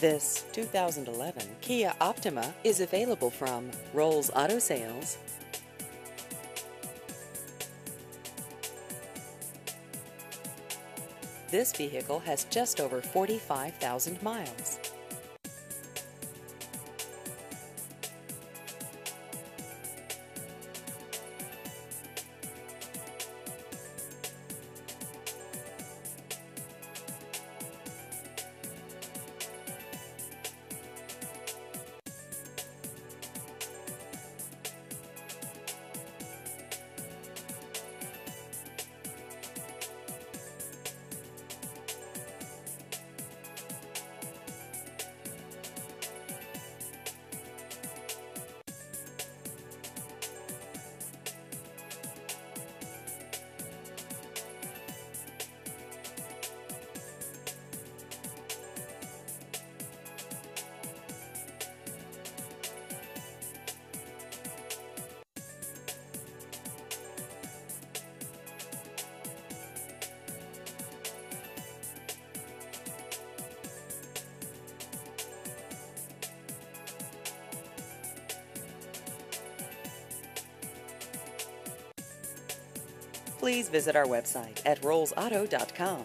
This 2011 Kia Optima is available from Rolls Auto Sales. This vehicle has just over 45,000 miles. Please visit our website at rollsauto.com.